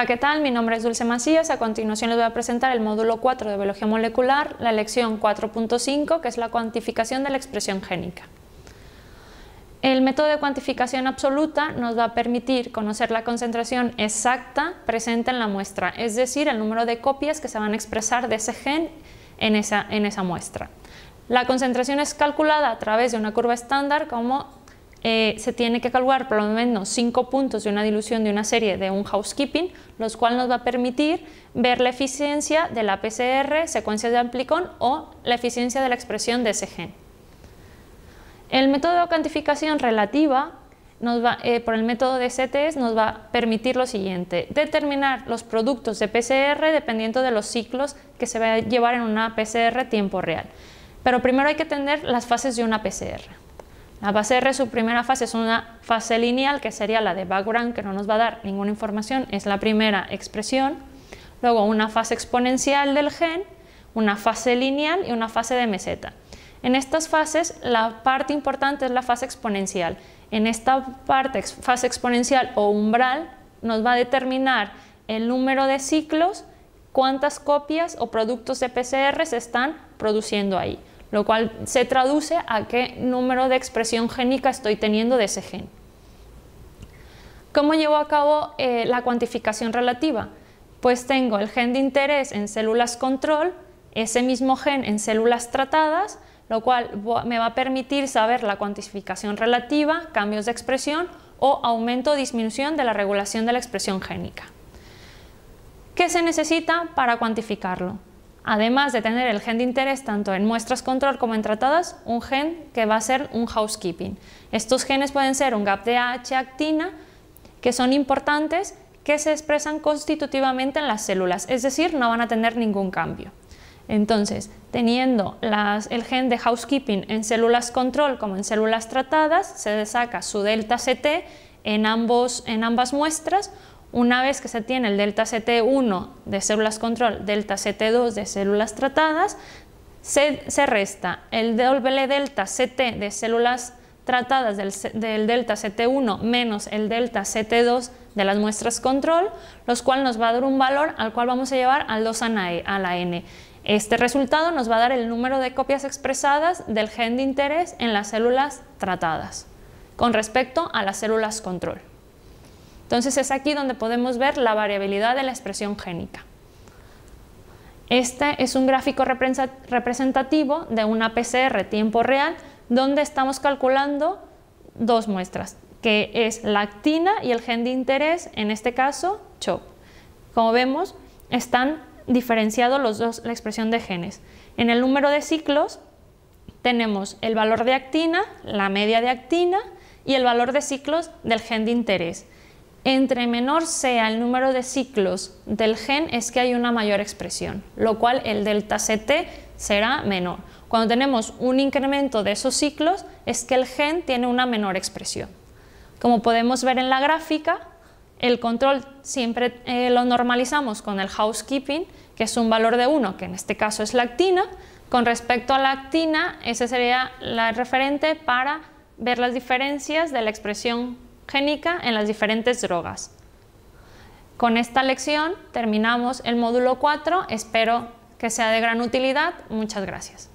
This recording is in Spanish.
Hola, ¿qué tal? Mi nombre es Dulce Macías. A continuación les voy a presentar el módulo 4 de Biología Molecular, la lección 4.5, que es la cuantificación de la expresión génica. El método de cuantificación absoluta nos va a permitir conocer la concentración exacta presente en la muestra, es decir, el número de copias que se van a expresar de ese gen en esa, en esa muestra. La concentración es calculada a través de una curva estándar como eh, se tiene que calcular por lo menos 5 puntos de una dilución de una serie de un housekeeping, los cuales nos va a permitir ver la eficiencia de la PCR, secuencias de amplicón o la eficiencia de la expresión de ese gen. El método de cuantificación relativa eh, por el método de CTS nos va a permitir lo siguiente, determinar los productos de PCR dependiendo de los ciclos que se va a llevar en una PCR tiempo real. Pero primero hay que tener las fases de una PCR. La base R, su primera fase es una fase lineal, que sería la de background, que no nos va a dar ninguna información, es la primera expresión. Luego una fase exponencial del gen, una fase lineal y una fase de meseta. En estas fases, la parte importante es la fase exponencial. En esta parte, fase exponencial o umbral, nos va a determinar el número de ciclos, cuántas copias o productos de PCR se están produciendo ahí lo cual se traduce a qué número de expresión génica estoy teniendo de ese gen. ¿Cómo llevo a cabo eh, la cuantificación relativa? Pues tengo el gen de interés en células control, ese mismo gen en células tratadas, lo cual me va a permitir saber la cuantificación relativa, cambios de expresión o aumento o disminución de la regulación de la expresión génica. ¿Qué se necesita para cuantificarlo? Además de tener el gen de interés tanto en muestras control como en tratadas, un gen que va a ser un housekeeping. Estos genes pueden ser un GAP de actina, que son importantes, que se expresan constitutivamente en las células, es decir, no van a tener ningún cambio. Entonces, teniendo el gen de housekeeping en células control como en células tratadas, se saca su delta CT en, ambos, en ambas muestras una vez que se tiene el delta CT1 de células control, delta CT2 de células tratadas, se, resta el doble delta CT de células tratadas del, delta CT1 menos el delta CT2 de las muestras control, los cuales nos va a dar un valor al cual vamos a llevar al 2 a la N. Este resultado nos va a dar el número de copias expresadas del gen de interés en las células tratadas con respecto a las células control. Entonces es aquí donde podemos ver la variabilidad de la expresión génica. Este es un gráfico representativo de una PCR tiempo real donde estamos calculando dos muestras, que es la actina y el gen de interés, en este caso CHOP. Como vemos, están diferenciados los dos, la expresión de genes. En el número de ciclos tenemos el valor de actina, la media de actina y el valor de ciclos del gen de interés. Entre menor sea el número de ciclos del gen es que hay una mayor expresión, lo cual el delta CT será menor. Cuando tenemos un incremento de esos ciclos es que el gen tiene una menor expresión. Como podemos ver en la gráfica, el control siempre eh, lo normalizamos con el housekeeping, que es un valor de 1, que en este caso es la actina. Con respecto a la actina, ese sería la referente para ver las diferencias de la expresión en las diferentes drogas. Con esta lección terminamos el módulo 4, espero que sea de gran utilidad. Muchas gracias.